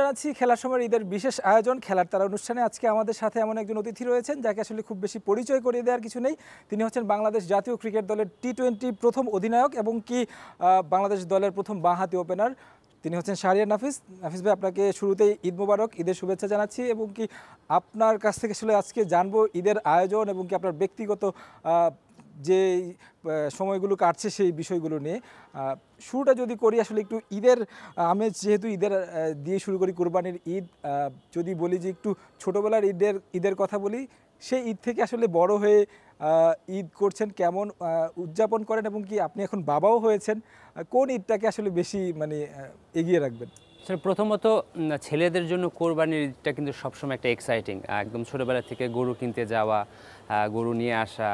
জানাচ্ছি, খেলার সময় ঈদের বিশেষ আয়োজন, খেলার তারা অনুষ্ঠানে আজকে আমাদের সাথে এমন একজন অতিথি রয়েছেন, যাকে আসলে খুব বেশি পরিচয় করিয়ে দেওয়ার কিছু নেই। তিনি হচ্ছেন বাংলাদেশ জাতীয় ক্রিকেট দলের টি টোয়েন্টি প্রথম অধিনায়ক এবং কি বাংলাদেশ দলের প্রথম বাঁহাতি ওপেনার তিনি হচ্ছেন শাহরিয়ার নাফিস। নাফিস ভাই, আপনাকে শুরুতেই ঈদ মোবারক, ঈদের শুভেচ্ছা জানাচ্ছি এবং কি আপনার কাছ থেকে আসলে আজকে জানব ঈদের আয়োজন এবং কি আপনার ব্যক্তিগত যে সময়গুলো কাটছে সেই বিষয়গুলো নিয়ে। শুরুটা যদি করি, আসলে একটু ঈদের আমেজ যেহেতু ঈদের দিয়ে শুরু করি কোরবানির ঈদ যদি বলি যে একটু ছোটোবেলার ঈদের ঈদের কথা বলি, সেই ঈদ থেকে আসলে বড় হয়ে ঈদ করছেন কেমন উদযাপন করেন এবং কি আপনি এখন বাবাও হয়েছেন কোন ঈদটাকে আসলে বেশি মানে এগিয়ে রাখবেন? প্রথমত ছেলেদের জন্য কোরবানির ঈদটা কিন্তু সবসময় একটা এক্সাইটিং একদম ছোটোবেলা থেকে গরু কিনতে যাওয়া গরু নিয়ে আসা,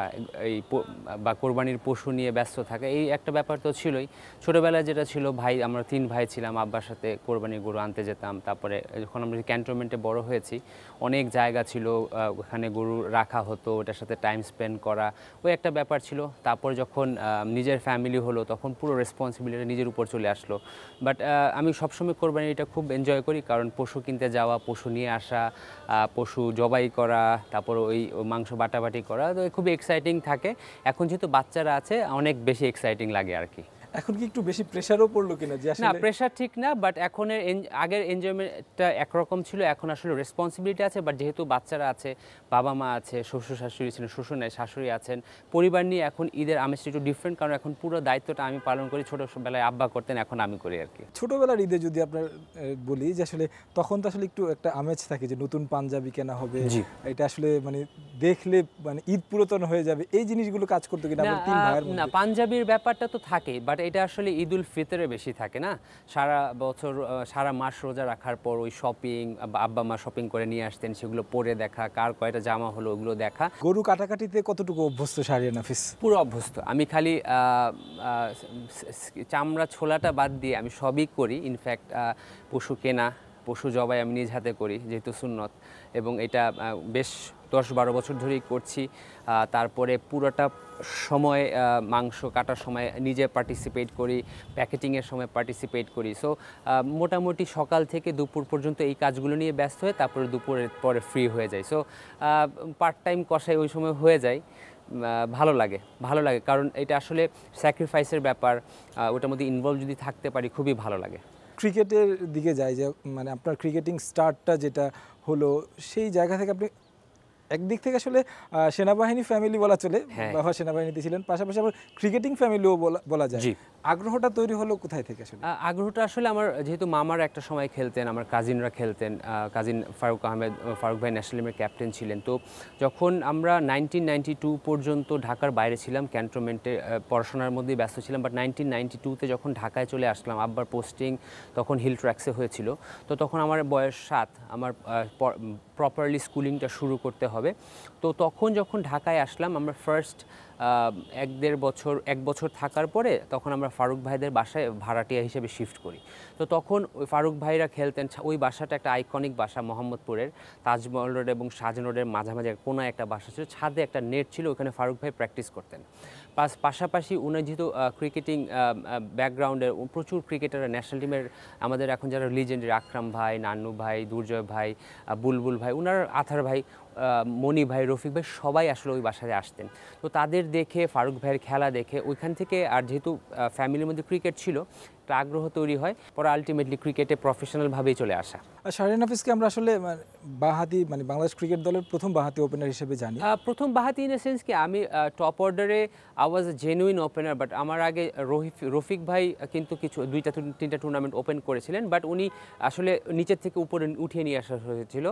এই বা কোরবানির পশু নিয়ে ব্যস্ত থাকা, এই একটা ব্যাপার তো ছিলই। ছোটোবেলায় যেটা ছিল, ভাই, আমরা তিন ভাই ছিলাম, আব্বার সাথে কোরবানির গরু আনতে যেতাম। তারপরে যখন আমরা ক্যান্টনমেন্টে বড় হয়েছি, অনেক জায়গা ছিল ওখানে গরু রাখা হতো, ওটার সাথে টাইম স্পেন্ড করা। ওই একটা ব্যাপার ছিল। তারপর যখন নিজের ফ্যামিলি হলো, তখন পুরো রেসপন্সিবিলিটি নিজের উপর চলে আসলো। বাট আমি সবসময় কোরবানি এটা খুব এনজয় করি, কারণ পশু কিনতে যাওয়া, পশু নিয়ে আসা পশু জবাই করা, তারপর ওই মাংস বাটাবাটি করা, তো খুব এক্সাইটিং থাকে। এখন যেহেতু বাচ্চারা আছে, অনেক বেশি এক্সাইটিং লাগে আর কি। এখন কি একটু বেশি প্রেশারও পড়ল কিনা যে না প্রেশার ঠিক না বাট এখনের আগের এনজয়মেন্টটা একরকম ছিল এখন আসলে রেসপন্সিবিলিটি আছে বাট যেহেতু বাচ্চারা আছে বাবা মা আছে শ্বশুর শাশুড়ি ছিলেন শ্বশুর নাই শাশুড়ি আছেন পরিবার নিয়ে এখন ঈদের আমেজটা একটু ডিফারেন্ট কারণ এখন পুরো দায়িত্বটা আমি পালন করি ছোটোবেলায় আব্বা করতেন এখন আমি করি আর কি ছোটবেলার ঈদে যদি আপনার বলি যে আসলে তখন তো আসলে একটু একটা আমেজ থাকে যে নতুন পাঞ্জাবি কেনা হবে জি। এটা আসলে মানে দেখলে মানে ঈদ পুরাতন হয়ে যাবে এই জিনিসগুলো কাজ করতো কিনা না পাঞ্জাবির ব্যাপারটা তো থাকেই বাট এটা আসলে ঈদ উল ফিতরে বেশি থাকে না? সারা বছর সারা মাস রোজা রাখার পর ওই শপিং আব্বা মা শপিং করে নিয়ে আসতেন সেগুলো পরে দেখা কার কয়টা জামা হলো ওগুলো দেখা। গরু কাটাকাটিতে কতটুকু অভ্যস্ত সারিয়া নাফিস? পুরো অভ্যস্ত। আমি খালি চামড়া ছোলাটা বাদ দিয়ে আমি সবই করি। ইনফ্যাক্ট পশু কেনা পশু জবাই আমি নিজ হাতে করি যেহেতু সুন্নত। এবং এটা বেশ দশ বারো বছর ধরেই করছি। তারপরে পুরোটা সময় মাংস কাটার সময় নিজে পার্টিসিপেট করি প্যাকেটিংয়ের সময় পার্টিসিপেট করি। সো মোটামুটি সকাল থেকে দুপুর পর্যন্ত এই কাজগুলো নিয়ে ব্যস্ত হয়ে তারপরে দুপুরের পরে ফ্রি হয়ে যায় সো পার্ট টাইম কষাই ওই সময় হয়ে যায়। ভালো লাগে ভালো লাগে। কারণ এটা আসলে স্যাক্রিফাইসের ব্যাপার ওটার মধ্যে ইনভলভ যদি থাকতে পারি খুবই ভালো লাগে। ক্রিকেটের দিকে যাই যে মানে আপনার ক্রিকেটিং স্টার্টটা যেটা হলো, সেই জায়গা থেকে আপনি একদিক থেকে আসলে সেনাবাহিনী ফ্যামিলি বলা চলে হ্যাঁ। বাবা সেনাবাহিনীতে ছিলেন পাশাপাশি আবার ক্রিকেটিং ফ্যামিলিও বলা বলা যায়। আগ্রহটা তৈরি হলো কোথায় থেকে আসলে? আগ্রহটা আসলে আমার যেহেতু মামার একটা সময় খেলতেন আমার কাজিনরা খেলতেন কাজিন ফারুক আহমেদ ফারুক ভাই ন্যাশনাল টিমের ক্যাপ্টেন ছিলেন। তো যখন আমরা নাইনটিন নাইনটি টু পর্যন্ত ঢাকার বাইরে ছিলাম ক্যান্টনমেন্টে পড়াশোনার মধ্যেই ব্যস্ত ছিলাম বাট নাইনটিন নাইনটি টুতে যখন ঢাকায় চলে আসলাম আব্বার পোস্টিং তখন হিল ট্র্যাক্সে হয়েছিল। তো তখন আমার বয়স সাত আমার প্রপারলি স্কুলিংটা শুরু করতে হবে। তো তখন যখন ঢাকায় আসলাম, আমরা ফার্স্ট এক দেড় বছর, এক বছর থাকার পরে তখন আমরা ফারুক ভাইদের বাসায় ভাড়াটিয়া হিসেবে শিফট করি। তো তখন ওই ফারুক ভাইরা খেলতেন ওই বাসাটা একটা আইকনিক বাসা মোহাম্মদপুরের, তাজমহল রোড এবং শাহজাহান রোডের মাঝামাঝি কোনায় একটা বাসা ছিল, ছাদে একটা নেট ছিল ওখানে ফারুক ভাই প্র্যাকটিস করতেন। পাশাপাশি উনার যেহেতু ক্রিকেটিং ব্যাকগ্রাউন্ডের প্রচুর ক্রিকেটাররা ন্যাশনাল টিমের আমাদের এখন যারা লিজেন্ডারি আকরাম ভাই, নান্নু ভাই, দুর্জয় ভাই বুলবুল ভাই, উনার আথার ভাই মনি ভাই রফিক ভাই সবাই আসলে ওই বাসায় আসতেন। তো তাদের দেখে ফারুক ভাইয়ের খেলা দেখে ওইখান থেকে আর যেহেতু ফ্যামিলির মধ্যে ক্রিকেট ছিল একটা আগ্রহ তৈরি হয় পরে আলটিমেটলি ক্রিকেটে প্রফেশনালভাবেই চলে আসা। আর শাহরিয়ার নাফিসকে আমরা আসলে বাহাতি মানে বাংলাদেশ ক্রিকেট দলের প্রথম বাহাতি ওপেনার হিসেবে জানি। প্রথম বাহাতি ইন এ সেন্স কি আমি টপ অর্ডারে I was genuine opener but আমার আগে রফিক ভাই কিন্তু কিছু দুইটা তিনটা টুর্নামেন্ট ওপেন করেছিলেন বাট উনি আসলে নিচের থেকে উপরে উঠিয়ে নিয়ে আসা হয়েছিল।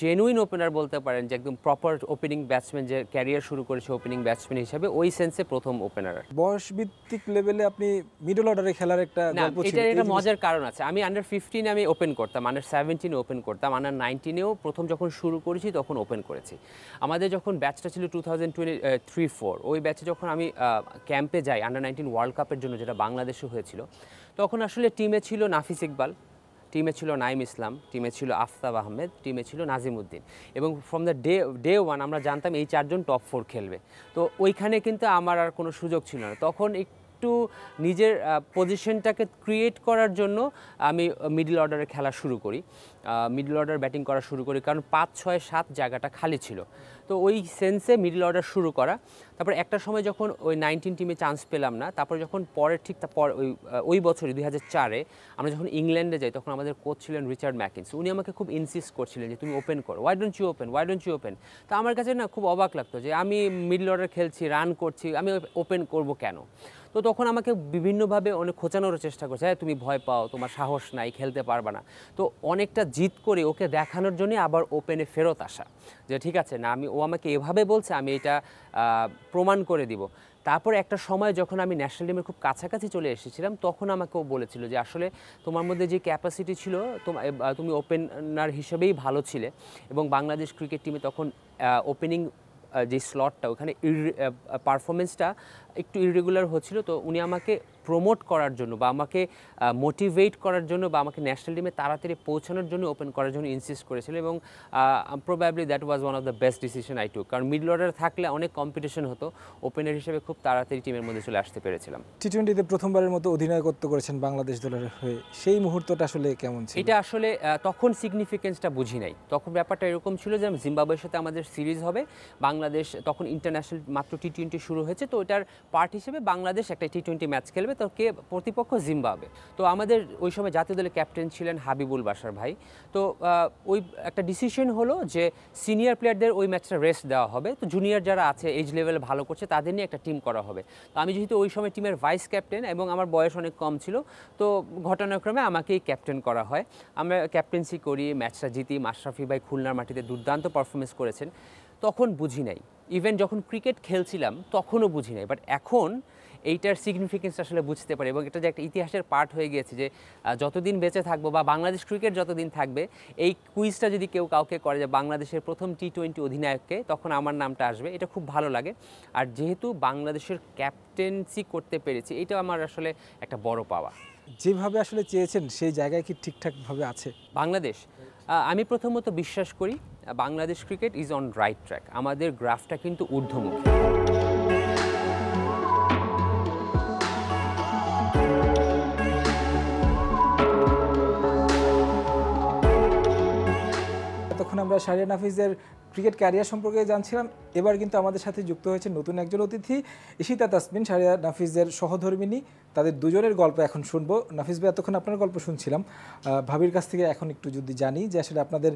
জেনুইন ওপেনার বলতে পারেন যে একদম প্রপার ওপেনিং ব্যাটসম্যান যে ক্যারিয়ার শুরু করেছে ওপেনিং ব্যাটসম্যান হিসেবে ওই সেন্সে প্রথম ওপেনার বয়স ভিত্তিক লেভেলে আপনি মিডল অর্ডারে খেলার একটা গল্প ছিল। এই একটা মজার কারণ আছে। আমি আন্ডার ফিফটিন আমি ওপেন করতাম আন্ডার সেভেন্টিনে ওপেন করতাম আন্ডার নাইনটিনেও প্রথম যখন শুরু করেছি তখন ওপেন করেছি। আমাদের যখন ব্যাচটা ছিল two thousand twenty three four ওই ব্যাচে যখন আমি ক্যাম্পে যাই আন্ডার নাইনটিন ওয়ার্ল্ড কাপের জন্য যেটা বাংলাদেশে হয়েছিল তখন আসলে টিমে ছিল নাফিস ইকবাল। টিমে ছিল নাইম ইসলাম, টিমে ছিল আফতাব আহমেদ, টিমে ছিল নাজিম উদ্দিন এবং from the day day one আমরা জানতাম এই চারজন টপ ফোর খেলবে। তো ওইখানে কিন্তু আমার আর কোনো সুযোগ ছিল না। তখন একটু নিজের পজিশনটাকে ক্রিয়েট করার জন্য আমি মিডল অর্ডারে খেলা শুরু করি। মিডল অর্ডার ব্যাটিং করা শুরু করি। কারণ পাঁচ, ছয়, সাত জায়গাটা খালি ছিল। তো ওই সেন্সে মিডল অর্ডার শুরু করা। তারপর একটা সময় যখন ওই নাইনটিন টিমে চান্স পেলাম না, তারপর যখন পরের ঠিক তার পর ওই ওই বছরই দুই হাজার চারে আমরা যখন ইংল্যান্ডে যাই, তখন আমাদের কোচ ছিলেন রিচার্ড ম্যাকিন্স। উনি আমাকে খুব ইনসিস্ট করছিলেন যে, তুমি ওপেন করো। Why don't you open why don't you open তো আমার কাছে না খুব অবাক লাগতো যে, আমি মিডল অর্ডার খেলছি রান করছি, আমি ওপেন করব কেন? তো তখন আমাকে বিভিন্নভাবে অনেক খোঁচানোর চেষ্টা করছে হ্যাঁ তুমি ভয় পাও, তোমার সাহস নাই, খেলতে পারবে না। তো অনেকটা জিত করে ওকে দেখানোর জন্য আবার ওপেনে ফেরত আসা। যে, ঠিক আছে, না, আমি, ও আমাকে এভাবে বলছে, আমি এটা প্রমাণ করে দিব। তারপর একটা সময় যখন আমি ন্যাশনাল টিমের খুব কাছাকাছি চলে এসেছিলাম, তখন আমাকে ও বলেছিল যে, আসলে তোমার মধ্যে যে ক্যাপাসিটি ছিল, তুমি ওপেনার হিসেবেই ভালো ছিলে। এবং বাংলাদেশ ক্রিকেট টিমে তখন ওপেনিং যে স্লটটা ওখানে পারফরমেন্সটা একটু ইরেগুলার হচ্ছিল তো উনি আমাকে প্রমোট করার জন্য বা আমাকে মোটিভেট করার জন্য বা আমাকে ন্যাশনাল টিমে তাড়াতাড়ি পৌঁছানোর জন্য ওপেন করার জন্য ইনসিস্ট করেছিল এবং probably that was one of the best decision I took কারণ মিডল অর্ডার থাকলে অনেক কম্পিটিশন হতো ওপেনার হিসেবে খুব তাড়াতাড়ি টিমের মধ্যে চলে আসতে পেরেছিলাম। টি টোয়েন্টিতে প্রথমবারের মতো অধিনায়কত্ব করেছেন বাংলাদেশ দলের হয়ে। সেই মুহূর্তটা আসলে কেমন ছিল? এটা আসলে তখন সিগনিফিকেন্সটা বুঝি নাই। তখন ব্যাপারটা এরকম ছিল যে জিম্বাবুয়ের সাথে আমাদের সিরিজ হবে। বাংলাদেশ তখন ইন্টারন্যাশনাল মাত্র টি টোয়েন্টি শুরু হয়েছে তো এটার পার্ট হিসেবে বাংলাদেশ একটা টি টোয়েন্টি ম্যাচ খেলবে। তো কে, প্রতিপক্ষ জিম্বাবে তো আমাদের ওই সময় জাতীয় দলের ক্যাপ্টেন ছিলেন হাবিবুল বাসার ভাই। তো ওই একটা ডিসিশন হলো যে সিনিয়র প্লেয়ারদের ওই ম্যাচটা রেস্ট দেওয়া হবে। তো জুনিয়র যারা আছে এজ লেভেলে ভালো করছে, তাদের নিয়ে একটা টিম করা হবে। তো আমি যেহেতু ওই সময় টিমের ভাইস ক্যাপ্টেন এবং আমার বয়স অনেক কম ছিল, তো ঘটনাক্রমে আমাকেই ক্যাপ্টেন করা হয়। আমরা ক্যাপ্টেন্সি করি ম্যাচটা জিতি, মাশরাফি ভাই খুলনার মাটিতে দুর্দান্ত পারফরমেন্স করেছেন। তখন বুঝি নাই। ইভেন যখন ক্রিকেট খেলছিলাম তখনও বুঝি নাই। বাট এখন এইটার সিগনিফিকেন্স আসলে বুঝতে পারি এবং এটা যে একটা ইতিহাসের পার্ট হয়ে গিয়েছে যে যতদিন বেঁচে থাকব বা বাংলাদেশ ক্রিকেট যতদিন থাকবে এই কুইজটা যদি কেউ কাউকে করে যে বাংলাদেশের প্রথম টি টোয়েন্টি অধিনায়ককে তখন আমার নামটা আসবে। এটা খুব ভালো লাগে। আর যেহেতু বাংলাদেশের ক্যাপ্টেন্সি করতে পেরেছি এটা আমার আসলে একটা বড় পাওয়া। যেভাবে আসলে চেয়েছেন সেই জায়গায় কি ঠিকঠাকভাবে আছে? বাংলাদেশ আমি প্রথমত বিশ্বাস করি Bangladesh cricket is on right track আমাদের গ্রাফটা কিন্তু ঊর্ধ্বমুখী। তখন আমরা শাহিয়ান হাফিজের ক্রিকেট ক্যারিয়ার সম্পর্কে জানছিলাম। এবার কিন্তু আমাদের সাথে যুক্ত হয়েছে নতুন একজন অতিথি ইশিতা তাসমিন শারিয়া নাফিজের সহধর্মিনী। তাদের দুজনের গল্প এখন শুনব। নাফিজ ভাই, এতক্ষণ আপনার গল্প শুনছিলাম। ভাবির কাছ থেকে এখন একটু যদি জানি যে আসলে আপনাদের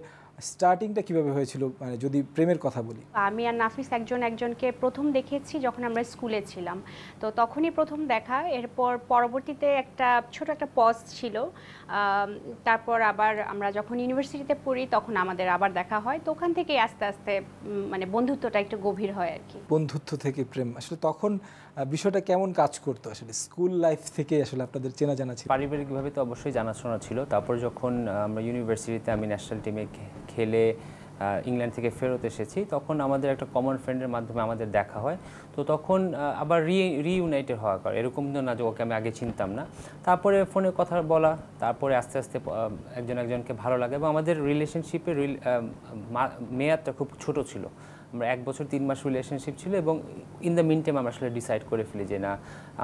স্টার্টিংটা কীভাবে হয়েছিল মানে যদি প্রেমের কথা বলি। আমি আর নাফিস একজন একজনকে প্রথম দেখেছি যখন আমরা স্কুলে ছিলাম। তো তখনই প্রথম দেখা, এরপর পরবর্তীতে একটা ছোট একটা পজ ছিল। তারপর আবার আমরা যখন ইউনিভার্সিটিতে পড়ি, তখন আমাদের আবার দেখা হয়। তো ওখান থেকে আস্তে আস্তে মানে বন্ধুত্বটা একটু গভীর হয় আর কি। বন্ধুত্ব থেকে প্রেম। আসলে তখন বিষয়টা কেমন কাজ করতো? আসলে স্কুল লাইফ থেকে আসলে আপনাদের চেনা জানা ছিল? পারিবারিকভাবে তো অবশ্যই জানাশোনা ছিল। তারপর যখন আমরা ইউনিভার্সিটিতে আমি ন্যাশনাল টিমে খেলে ইংল্যান্ড থেকে ফেরত এসেছি তখন আমাদের একটা কমন ফ্রেন্ডের মাধ্যমে আমাদের দেখা হয়। তো তখন আবার রি রিইউনাইটেড হওয়া কর। এরকম তো না যে ওকে আমি আগে চিনতাম না। তারপরে ফোনে কথা বলা তারপরে আস্তে আস্তে একজন একজনকে ভালো লাগে। এবং আমাদের রিলেশনশিপের মেয়াদটা খুব ছোট ছিল। আমরা এক বছর তিন মাস রিলেশনশিপ ছিল এবং ইন দ্য মিন টাইম আমরা আসলে ডিসাইড করে ফেলি যে না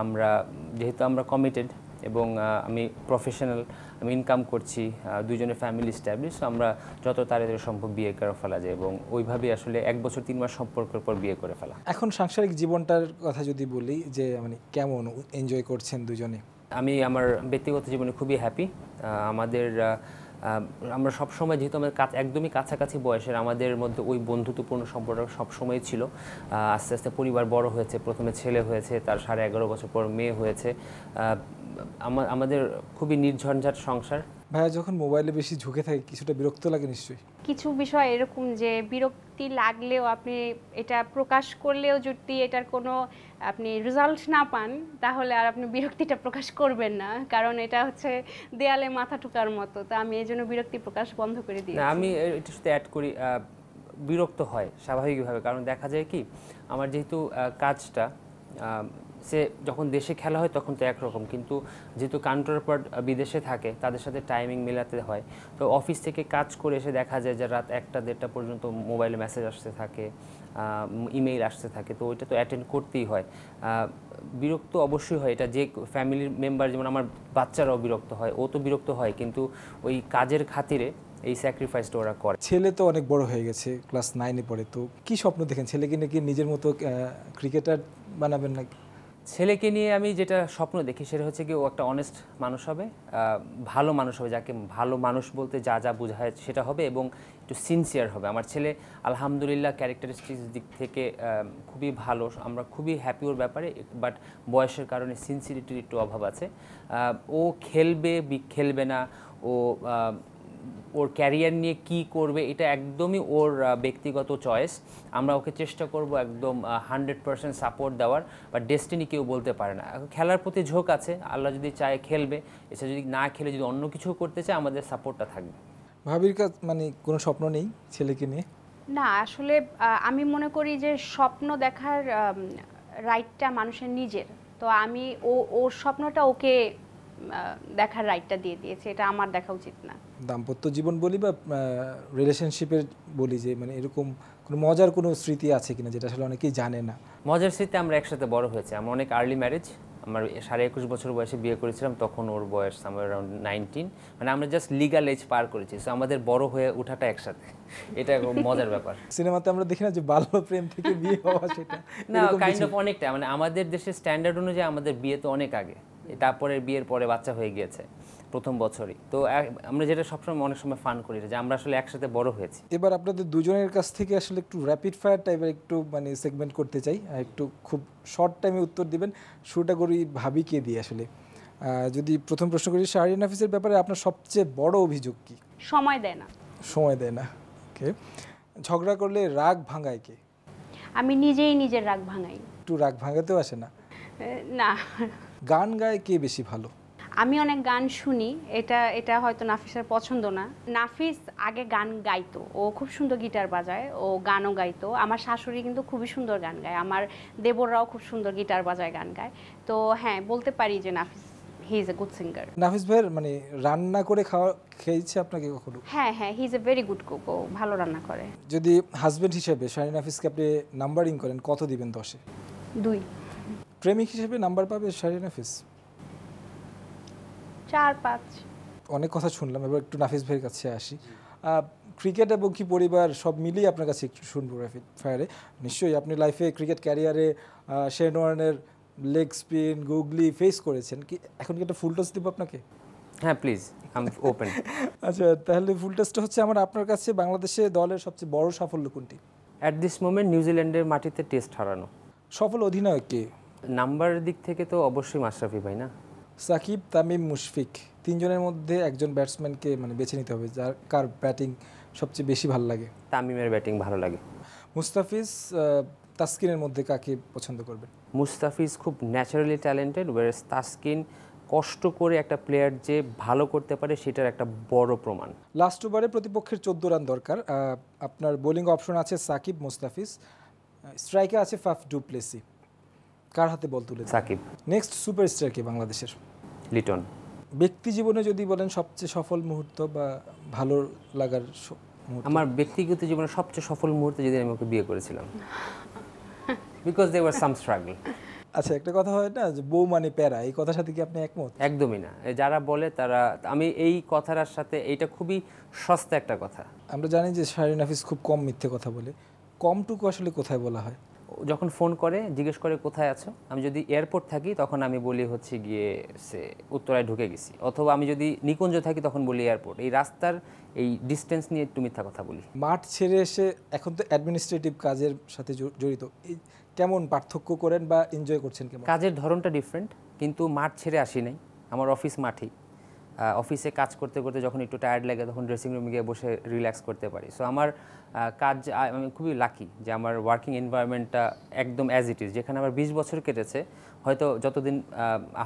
আমরা যেহেতু আমরা কমিটেড এবং আমি প্রফেশনাল আমি ইনকাম করছি দুজনের ফ্যামিলি স্ট্যাবলিশ আমরা যত তাড়াতাড়ি সম্ভব বিয়ে করে ফেলা যায় এবং ওইভাবেই আসলে এক বছর তিন মাস সম্পর্কের পর বিয়ে করে ফেলা। এখন সাংসারিক জীবনটার কথা যদি বলি যে মানে কেমন এনজয় করছেন দুজনে? আমি আমার ব্যক্তিগত জীবনে খুবই হ্যাপি আমাদের আমরা সব সময় যেহেতু আমাদের কাছ একদমই কাছাকাছি বয়সের আমাদের মধ্যে ওই বন্ধুত্বপূর্ণ সম্পর্ক সবসময় ছিল। আস্তে আস্তে পরিবার বড় হয়েছে, প্রথমে ছেলে হয়েছে, তার সাড়ে এগারো বছর পর মেয়ে হয়েছে। আমাদের খুবই নির্ঝঞ্ঝাট সংসার। ভাইয়া, যখন মোবাইলে বেশি ঝুঁকে থাকে, কিছুটা বিরক্ত লাগে নিশ্চয়ই? কিছু বিষয় এরকম যে বিরক্তি লাগলেও আপনি এটা প্রকাশ করলেও যদি এটার কোনো আপনি রেজাল্ট না পান তাহলে আর আপনি বিরক্তিটা প্রকাশ করবেন না। কারণ এটা হচ্ছে দেয়ালে মাথা ঠোকার মতো। তো আমি এই জন্য বিরক্তি প্রকাশ বন্ধ করে দিই আমি এ- এটার সাথে অ্যাড করি বিরক্ত হয় স্বাভাবিকভাবে। কারণ দেখা যায় কি আমার যেহেতু কাজটা সে যখন দেশে খেলা হয় তখন তো একরকম। কিন্তু যেহেতু কাউন্টার পর বিদেশে থাকে, তাদের সাথে টাইমিং মেলাতে হয়। তো অফিস থেকে কাজ করে এসে দেখা যায় যে রাত একটা, দেড়টা পর্যন্ত মোবাইলে মেসেজ আসতে থাকে ইমেইল আসতে থাকে। তো ওইটা তো অ্যাটেন্ড করতেই হয়। বিরক্ত অবশ্যই হয়। এটা যে ফ্যামিলির মেম্বার যেমন আমার বাচ্চারাও বিরক্ত হয়, ও তো বিরক্ত হয়। কিন্তু ওই কাজের খাতিরে এই স্যাক্রিফাইসটা ওরা করে। ছেলে তো অনেক বড় হয়ে গেছে ক্লাস নাইনে পড়ে। তো কি স্বপ্ন দেখেন? ছেলেকে নাকি নিজের মতো ক্রিকেটার বানাবেন নাকি? ছেলেকে নিয়ে আমি যেটা স্বপ্ন দেখি সেটা হচ্ছে কি ও একটা অনেস্ট মানুষ হবে ভালো মানুষ হবে, যাকে ভালো মানুষ বলতে যা যা বোঝায় সেটা হবে এবং একটু সিনসিয়ার হবে। আমার ছেলে আলহামদুলিল্লাহ ক্যারেক্টারিস্টিক্স দিক থেকে খুবই ভালো, আমরা খুবই হ্যাপি ওর ব্যাপারে বাট বয়সের কারণে সিনসিয়ারিটির একটু অভাব আছে। ও খেলবে খেলবে না, ও ওর ক্যারিয়ার নিয়ে কি করবে এটা একদমই ওর ব্যক্তিগত চয়েস আমরা ওকে চেষ্টা করব একদম হান্ড্রেড পার্সেন্ট সাপোর্ট দেওয়ার বা ডেস্টিনি কেউ বলতে পারে না। খেলার প্রতি ঝোঁক আছে আল্লাহ যদি চায় খেলবে এছাড়া যদি না খেলে যদি অন্য কিছু করতে চায় আমাদের সাপোর্টটা থাকবে। ভাবির কাজ মানে কোনো স্বপ্ন নেই ছেলেকে নিয়ে? না আসলে আমি মনে করি যে স্বপ্ন দেখার রাইটটা মানুষের নিজের। তো আমি ও ওর স্বপ্নটা ওকে দেখার রাইটটা দিয়ে দিয়েছে এটা আমার দেখা উচিত না। দাম্পত্য জীবন বলি বা রিলেশনশিপের বলি যে মানে এরকম কোনো মজার কোনো স্মৃতি আছে কিনা যেটা আসলে অনেকেই জানে না? মজার স্মৃতি আমরা একসাথে বড় হয়েছে। আমরা অনেক আর্লি ম্যারেজ আমার সাড়ে একুশ বছর বয়সে বিয়ে করেছিলাম তখন ওর বয়স আমার অ্যারাউন্ড নাইনটিন মানে আমরা জাস্ট লিগাল এজ পার করেছি সো আমাদের বড় হয়ে ওঠাটা একসাথে। এটা মজার ব্যাপার। সিনেমাতে আমরা দেখি না যে বাল্য প্রেম থেকে বিয়ে হওয়া সেটা? না কাইন্ড অফ অনেকটা। মানে আমাদের দেশের স্ট্যান্ডার্ড অনুযায়ী আমাদের বিয়ে তো অনেক আগে। তারপরে বিয়ের পরে বাচ্চা হয়ে গিয়েছে। প্রথম বছরই। তো আমরা যেটা সবসময় অনেক সময় ফান করি যে আমরা আসলে একসাথে বড় হয়েছি। এবার আপনাদের দুজনের কাছ থেকে আসলে একটু র্যাপিড ফায়ার টাইপের একটু মানে সেগমেন্ট করতে চাই আর একটু খুব শর্ট টাইমে উত্তর দিবেন। শুরুটা করি ভাবি কে দিয়ে আসলে। যদি প্রথম প্রশ্ন করি শাহরিন হাফিজের ব্যাপারে আপনার সবচেয়ে বড় অভিযোগ কি? সময় দেয় না। সময় দেয় না ওকে ঝগড়া করলে রাগ ভাঙায় কে? আমি নিজেই নিজের রাগ ভাঙাই। একটু রাগ ভাঙাতেও আসে না? না। গান গায় কে বেশি ভালো? আমি অনেক গান শুনি এটা এটা হয়তো নাফিসের পছন্দ না। নাফিস আগে গান গাইতো ও খুব সুন্দর গিটার বাজায় ও গানও গাইতো। আমার শাশুড়ি কিন্তু খুবই সুন্দর গান গায় আমার দেবররাও খুব সুন্দর গিটার বাজায় গান গায়। তো হ্যাঁ বলতে পারি যে Nafis he is a good singer Nafis ভাইয়ের মানে রান্না করে খাওয়া খেয়েছে আপনাকে কখনো? হ্যাঁ হ্যাঁ he is a very good cook ও ভালো রান্না করে। যদি হাজবেন্ড হিসেবে শাহরিন হাফিজকে আপনি নাম্বারিং করেন কত দিবেন দশে? দুই। প্রেমিক হিসেবে নাম্বার পাবে শাহরিন হাফিজ চার পাঁচ অনেক কথা শুনলাম এবার একটু নাফিস ভাইয়ের কাছে আসি। ক্রিকেট এবং কি পরিবার সব মিলিয়ে আপনার কাছে একটু শুনব র্যাপিড ফায়ারে। নিশ্চয়ই আপনি লাইফে ক্রিকেট ক্যারিয়ারে শেন ওয়ার্নের লেগ স্পিন গুগলি ফেস করেছেন। কি এখন কি একটা ফুল টস দিব আপনাকে? হ্যাঁ প্লিজ আম ওপেন আচ্ছা তাহলে ফুল টসটা হচ্ছে আমার আপনার কাছে বাংলাদেশে দলের সবচেয়ে বড় সাফল্য কোনটি? অ্যাট দিস মোমেন্ট নিউজিল্যান্ডের মাটিতে টেস্ট হারানো। সফল অধিনায়ক কে? নাম্বারের দিক থেকে তো অবশ্যই মাশরাফি ভাই না? সাকিব তামিম মুশফিক তিনজনের মধ্যে একজন ব্যাটসম্যানকে মানে বেছে নিতে হবে যার কার ব্যাটিং সবচেয়ে বেশি ভালো লাগে? তামিমের ব্যাটিং ভালো লাগে। মুস্তাফিজ তাসকিনের মধ্যে কাকে পছন্দ করবেন? মুস্তাফিজ খুব ন্যাচারালি ট্যালেন্টেড ওয়ারেস তাসকিন কষ্ট করে একটা প্লেয়ার যে ভালো করতে পারে সেটার একটা বড় প্রমাণ। লাস্ট ওভারে প্রতিপক্ষের চোদ্দ রান দরকার। আপনার বোলিং অপশন আছে সাকিব মুস্তাফিজ। স্ট্রাইকে আছে ফাফ ডুপ্লেসি। কার হাতে বল তুলে সাকিব। নেক্সট সুপারস্টার কে বাংলাদেশের? লিটন। ব্যক্তি জীবনে যদি বলেন সবচেয়ে সফল মুহূর্ত বা ভালো লাগার মুহূর্ত? আমার ব্যক্তিগত জীবনে সবচেয়ে সফল মুহূর্তে যদি আমি ওকে বিয়ে করেছিলাম। Because they were some struggle আচ্ছা একটা কথা হয় না যে বউ মানে প্যারা এই কথার সাথে কি আপনি একমত? একদমই না। যারা বলে তারা আমি এই কথাটার সাথে এইটা খুবই সস্তা একটা কথা। আমরা জানি যে শাহরিন হাফিজ খুব কম মিথ্যে কথা বলে। কমটুকু আসলে কোথায় বলা হয়? যখন ফোন করে জিজ্ঞেস করে কোথায় আছো আমি যদি এয়ারপোর্ট থাকি তখন আমি বলি হচ্ছে গিয়ে সে উত্তরায় ঢুকে গেছি। অথবা আমি যদি নিকুঞ্জ থাকি তখন বলি এয়ারপোর্ট। এই রাস্তার এই ডিস্টেন্স নিয়ে একটু মিথ্যা কথা বলি। মাঠ ছেড়ে এসে এখন তো অ্যাডমিনিস্ট্রেটিভ কাজের সাথে জড়িত। কেমন পার্থক্য করেন বা এনজয় করছেন কেমন? কাজের ধরনটা ডিফারেন্ট কিন্তু মাঠ ছেড়ে আসি নাই। আমার অফিস মাঠেই। অফিসে কাজ করতে করতে যখন একটু টায়ার্ড লাগে তখন ড্রেসিং রুমে গিয়ে বসে রিল্যাক্স করতে পারি। সো আমার কাজ আমি খুবই লাকি যে আমার ওয়ার্কিং এনভায়রনমেন্টটা একদম অ্যাজ ইট ইজ যেখানে আমার বিশ বছর কেটেছে হয়তো যতদিন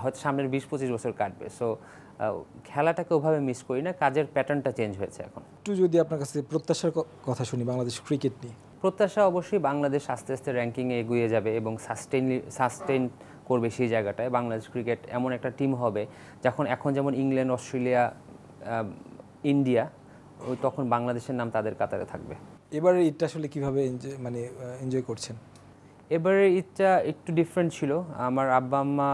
হয়তো সামনের বিশ পঁচিশ বছর কাটবে। সো খেলাটাকে ওভাবে মিস করি না কাজের প্যাটার্নটা চেঞ্জ হয়েছে এখন। একটু যদি আপনার কাছে প্রত্যাশার কথা শুনি বাংলাদেশ ক্রিকেট নিয়ে। প্রত্যাশা অবশ্যই বাংলাদেশ আস্তে আস্তে র্যাঙ্কিংয়ে এগিয়ে যাবে এবং সাস্টেইন সাস্টেইন করবে সেই জায়গাটায়। বাংলাদেশ ক্রিকেট এমন একটা টিম হবে যখন এখন যেমন ইংল্যান্ড অস্ট্রেলিয়া ইন্ডিয়া ওই তখন বাংলাদেশের নাম তাদের কাতারে থাকবে। এবারে ঈদটা আসলে কীভাবে এনজয় মানে এনজয় করছেন? এবারের ঈদটা একটু ডিফারেন্ট ছিল। আমার আব্বা আম্মা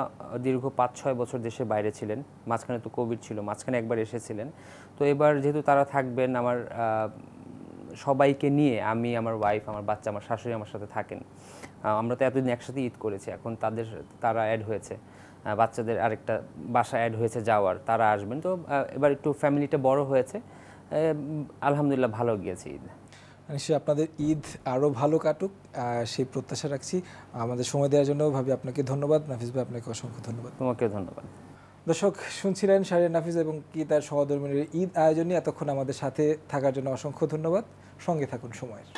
দীর্ঘ পাঁচ ছয় বছর দেশের বাইরে ছিলেন। মাঝখানে তো কোভিড ছিল মাঝখানে একবার এসেছিলেন। তো এবার যেহেতু তারা থাকবেন আমার সবাইকে নিয়ে আমি আমার ওয়াইফ আমার বাচ্চা আমার শাশুড়ি আমার সাথে থাকেন। আমরা তো এতদিন একসাথে ঈদ করেছি এখন তাদের তারা অ্যাড হয়েছে। বাচ্চাদের আরেকটা বাসা অ্যাড হয়েছে যাওয়ার তারা আসবেন। তো এবার একটু ফ্যামিলিটা বড় হয়েছে আলহামদুলিল্লাহ ভালো গিয়েছে ঈদ। নিশ্চয়ই আপনাদের ঈদ আরও ভালো কাটুক সেই প্রত্যাশা রাখছি। আমাদের সময় দেওয়ার জন্য ভাবি আপনাকে ধন্যবাদ। নাফিস ভাই আপনাকে অসংখ্য ধন্যবাদ। তোমাকেও ধন্যবাদ। দর্শক শুনছিলেন শাহরিয়ার নাফিস এবং কি তার সহধর্মিনীর ঈদ আয়োজনে এতক্ষণ আমাদের সাথে থাকার জন্য অসংখ্য ধন্যবাদ। সঙ্গে থাকুন সময়ের।